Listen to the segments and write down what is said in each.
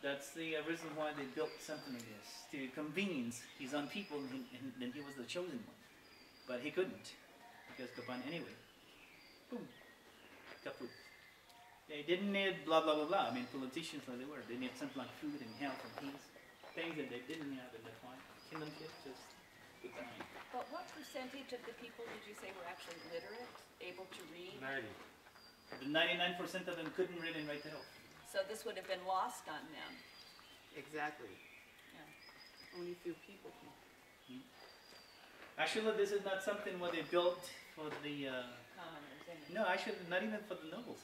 That's the uh, reason why they built something like this to convenience his own people, and, and then he was the chosen one. But he couldn't because Kapan anyway. Boom, kaput. They didn't need blah blah blah blah. I mean, politicians like they were, they need something like food and health and peace, things that they didn't have at that point. Kingdomship just good time. But what percentage of the people did you say were actually literate, able to read? Ninety. The 99% of them couldn't read and write at all. So this would have been lost on them. Exactly. Yeah. Only few people can. Actually, this is not something what they built for the. Uh, Commoners, anyway. no, actually, not even for the nobles.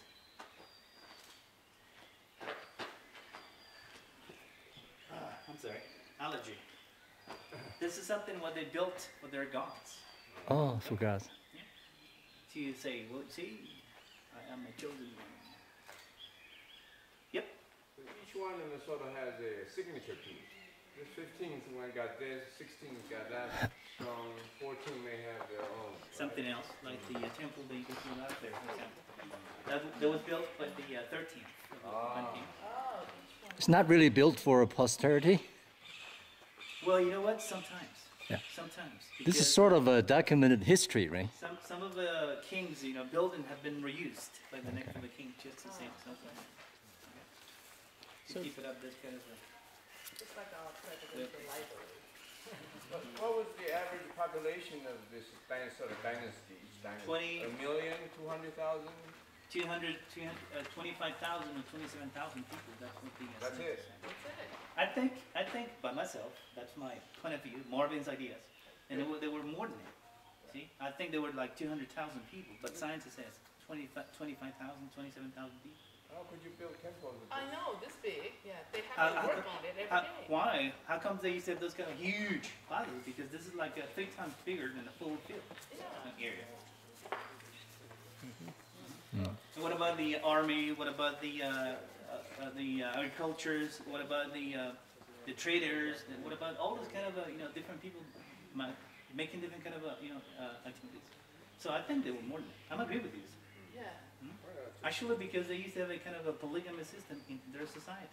Ah, I'm sorry, allergy. This is something what they built for their gods Oh, forgot. to say, well, see, I am a chosen one. Yep. Each one of them sort of has a signature piece. This fifteenth one got this, sixteenth got that, um, fourteen may have their own. right? Something else, like the uh, temple that you can see out there, for. That, that was built by the uh, 13th. Ah. Ban King. Oh, each one. It's not really built for a posterity. Well, you know what? Sometimes. Yeah. Sometimes. This is sort of a documented history, right? Some, some of the kings, you know, buildings have been reused by the next of the king just the same. Oh, Something. Okay. So- keep it up, this kind of. thing. Just like our presidential library. What, what was the average population of this dynasty, sort of dynasty, each dynasty? Twenty- A million, two hundred thousand? 200, 200 uh, 25,000 or 27,000 people. That's what the. Uh, That's it. That's it. I think, I think by myself, that's my point of view, Marvin's ideas. And there were, there were more than that. See, I think there were like 200,000 people, but science says 20, 25,000, 27,000 people. How could you build temples? with this? I know, this big, yeah, they Uh, have to uh, work on it every How, day. why? How come they said those kind of huge plazas? Because this is like uh, three times bigger than a full field Yeah. area. And what about the army? What about the uh, uh, uh, the uh, agricultures? What about the uh, the traders? And what about all those kind of uh, you know different people making different kind of uh, you know uh, activities? So I think they were more than that. I'm agree with you. Yeah. Actually, because they used to have a kind of a polygamous system in their society,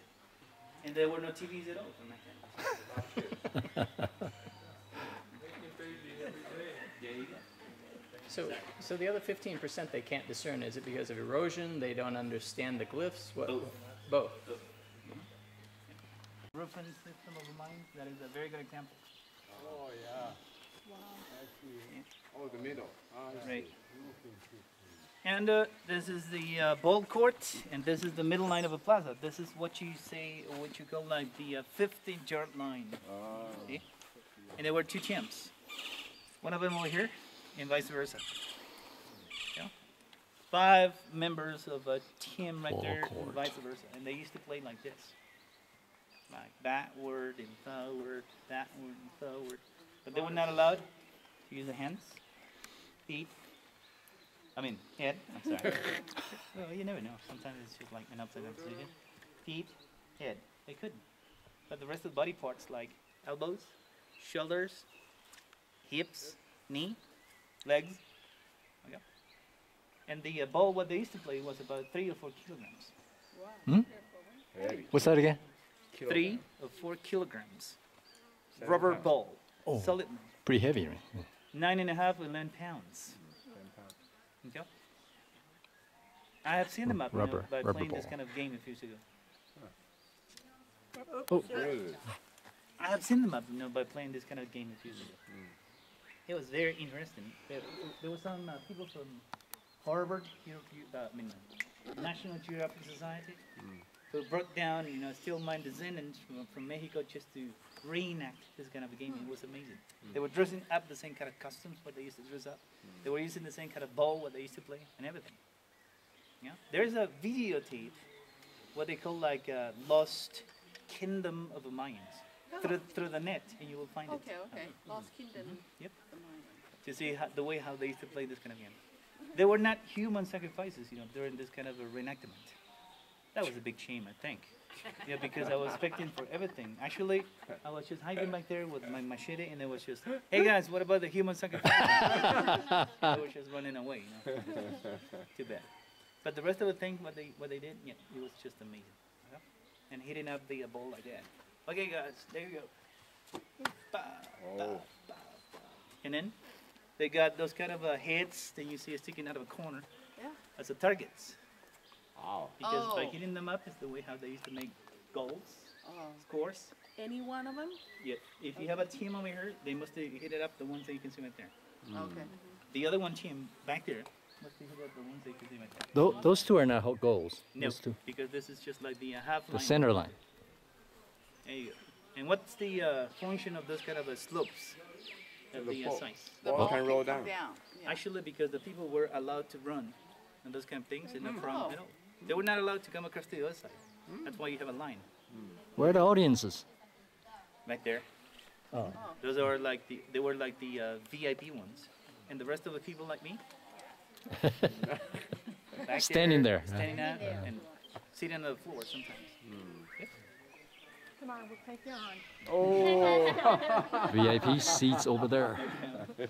and there were no TVs at all from that time. There you go. So, so the other fifteen percent they can't discern, is it because of erosion, they don't understand the glyphs, what? Both. Both. Roofing system of mine, that is a very good example. Oh, yeah. I see. Oh, the middle. Ah, I see. Right. And uh, this is the uh, ball court, and this is the middle line of a plaza. This is what you say, or what you call like the uh, 50 yard line. Ah. See? And there were two champs. One of them over here, and vice versa. Yeah. Five members of a team right Ball there, and vice versa. And they used to play like this. Like backward and forward, backward and forward. But they were not allowed to use the hands, feet. I mean, head. I'm sorry. well, you never know. Sometimes it's just like an upside down position. Feet, head. They couldn't. But the rest of the body parts, like elbows, shoulders, hips, knee, legs. Okay. And the uh, ball, what they used to play, was about three or four kilograms. Hmm? What's that again? Three or four kilograms. Rubber ball. Oh. Solid. Pretty heavy, right? Yeah. Nine and a half or nine pounds. Okay. I have seen them up you know, Rubber- by rubber playing this kind of game a few years ago. Really? I have seen them up, you know, by playing this kind of game a few years ago. It was very interesting. There, there were some uh, people from Harvard, Euro- Eu- uh, I mean, National Geographic Society, who broke down, you know, steel mine descendants from, from Mexico just to reenact this kind of a game. It was amazing. They were dressing up the same kind of costumes what they used to dress up. They were using the same kind of ball what they used to play and everything. Yeah, there's a videotape, what they call like uh, Lost Kingdom of the Mayans, oh. through through the net, and you will find it Okay, okay, uh-huh. Lost Kingdom. Mm-hmm. Yep. the mine. to see how, the way how they used to play this kind of game. Mm-hmm. They were not human sacrifices, you know, during this kind of a reenactment. That was a big shame, I think. Yeah, because I was expecting for everything. Actually, I was just hiding back there with my machete, and it was just, hey guys, what about the human sacrifice? I was just running away, you know. Too bad. But the rest of the thing, what they what they did, yeah, it was just amazing. Yeah. and hitting up the uh, ball like that. Okay, guys, there you go. Ba, ba, Oh. ba, ba. And then they got those kind of uh, heads that you see sticking out of a corner Yeah. as the targets. Wow. Because by Oh. hitting them up is the way how they used to make goals, Oh, scores. any one of them? Yeah, if you have a team over here, they must have hit it up the ones that you can see right there. Okay. The other one team back there must have hit up the ones that you can see right there. Tho- those two are not ho- goals. No, Those two. because this is just like the uh, half The center line. There you go. And what's the uh, function of those kind of uh, slopes of The the uh, ball- signs? The Ball ball can can roll down. down. Yeah. Actually, because the people were allowed to run and those kind of things in the front Oh. middle. They were not allowed to come across to the other side. That's why you have a line Where are the audiences? Back there. Oh. Those are like the they were like the uh, VIP ones, and the rest of the people like me. back Standing there. standing out, and sitting on the floor sometimes. Come on, we'll take you on. Oh. VIP seats over there.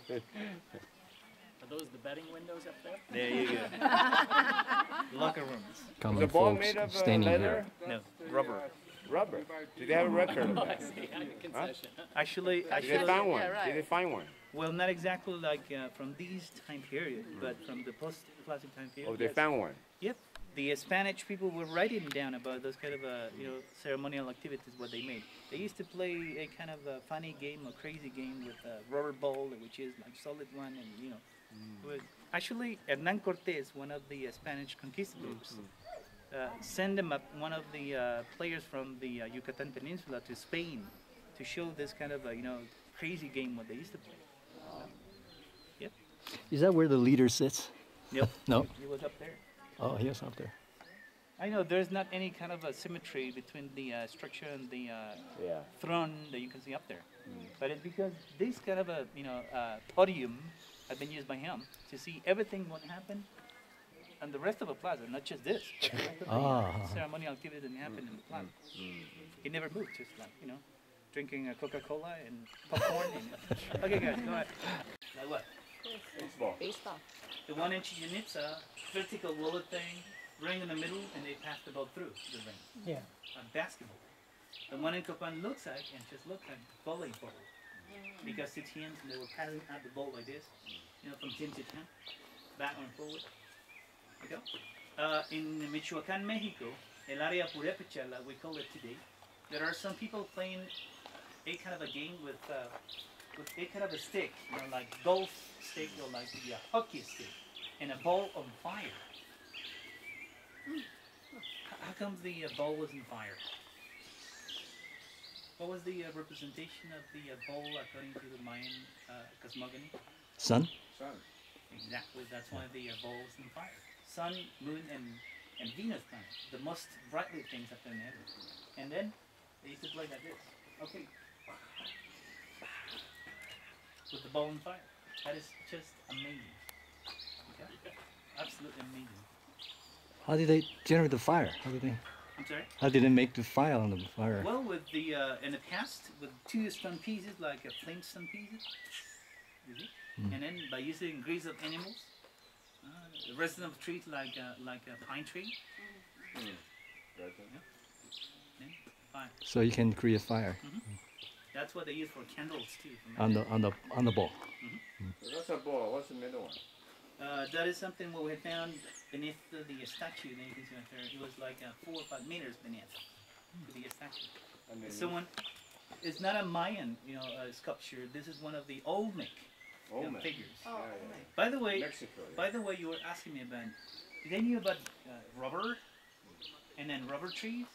Are those the betting windows up there? There you go. Locker rooms. Is Common the ball folks made of uh, standing leather? here. No, rubber. Rubber. Do they have a record of I that? see, on your concession. Actually, Did they actually, find one? Yeah, right. Did they find one? well, not exactly like uh, from these time period, but from the post-classic time period. Oh, they yes. found one. Yep. The Spanish people were writing down about those kind of uh, you know ceremonial activities what they made. They used to play a kind of a funny game, a crazy game with a rubber ball, which is like solid one, and you know. It was- actually, Hernan Cortés, one of the uh, Spanish conquistadors, uh, sent them up one of the uh, players from the uh, Yucatan Peninsula to Spain to show this kind of a, you know crazy game what they used to play. Yep. Is that where the leader sits? Yep. No. He was up there. Oh, he was up there. I know there's not any kind of a symmetry between the uh, structure and the uh, Yeah. throne that you can see up there, but it's because this kind of a you know uh, podium had been used by him to see everything what happened and the rest of the plaza, not just this, but the rest of the Ah. ceremonial activity that happened in the plaza. He never moved, just like you know, drinking a Coca-Cola and popcorn. and, okay, guys, go ahead. Like what? Baseball. Baseball. The one inch units, uh, vertical wallet thing, ring in the middle, and they pass the ball through the ring. Yeah. On basketball. The one in Copan looks like and just looks like volleyball. Because it's hands and they were passing out the ball like this, you know, from team to team, back and forward. Okay? Uh, in Michoacan, Mexico, El Área Purépecha, like we call it today, there are some people playing a kind of a game with uh, with a kind of a stick, you know, like golf stick or like the uh, hockey stick, and a ball on fire. How come the uh, ball was on fire? What was the uh, representation of the uh, ball according to the Mayan uh, cosmogony? Sun? Son. Exactly, that's why the uh, ball was fire. Sun, moon, and, and Venus planet, the most brightly things up in the heaven. And then they used to play like this. Okay. With the ball on fire. That is just amazing. Okay? Absolutely amazing. How did they generate the fire? How did they? I'm sorry? How did they make the fire on the fire? Well, with the uh, in the past, with two stone pieces like a flint stone pieces, you see? and then by using grease of animals, uh, the resin of trees like uh, like a pine tree, then fire. So you can create fire That's what they use for candles too. on the on the on the ball. So that's a ball. What's the middle one? Uh, that is something what we found beneath the, the statue that you can see right there. It was like uh, four or five meters beneath the statue. And then Someone, it's not a Mayan, you know, uh, sculpture. This is one of the Olmec Olmec. figures. Oh, Yeah, yeah. By the way, Mexico. yeah. by the way, you were asking me about. Did they knew about uh, rubber, and then rubber trees?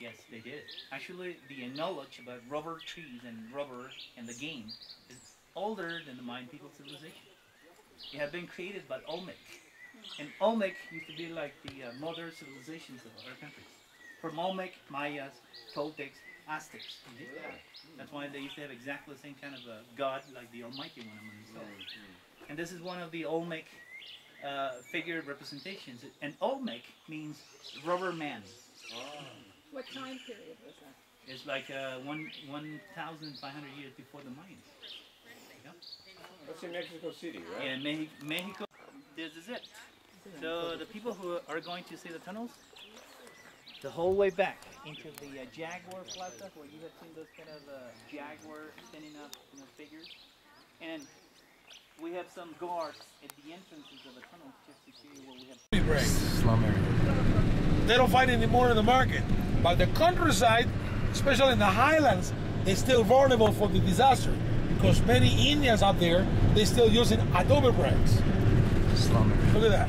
Yes, they did. Actually, the knowledge about rubber trees and rubber and the game is older than the Mayan people civilization. It had been created by Olmec, and Olmec used to be like the uh, mother civilizations of other countries. From Olmec, Mayas, Toltecs, Aztecs. you? That's why they used to have exactly the same kind of a god like the Almighty One among themselves. And this is one of the Olmec uh, figure representations. And Olmec means rubber man. What time period was that? It's like uh, one one thousand five hundred years before the Mayans. Yeah. That's in Mexico City, right? And Mehi- Mexico, this is it. So the people who are going to see the tunnels, the whole way back into the uh, Jaguar Plaza, where you have seen those kind of uh, Jaguar standing up, you know, figures. And we have some guards at the entrances of the tunnels just to see where we have break. Slum area. They don't fight anymore in the market. But the countryside, especially in the highlands, they're still vulnerable for the disaster because many Indians out there they still using adobe bricks. Slum. Look at that.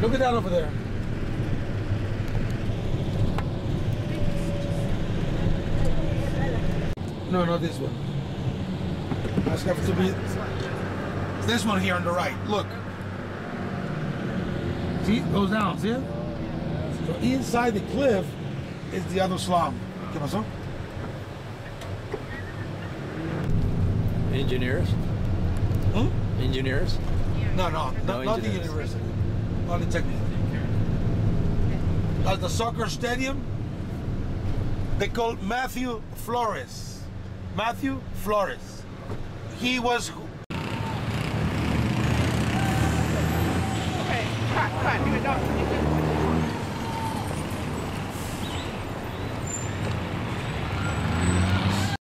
Look at that over there. No, not this one. That's have to be this one here on the right. Look. See, it goes down. See it? So inside the cliff is the other slum. ¿Qué pasó? Engineers? Hmm? Engineers? No, no, no not the university. Not the technical. At the soccer stadium, they called Mateo Flores. Mateo Flores. He was. Okay, cut, cut,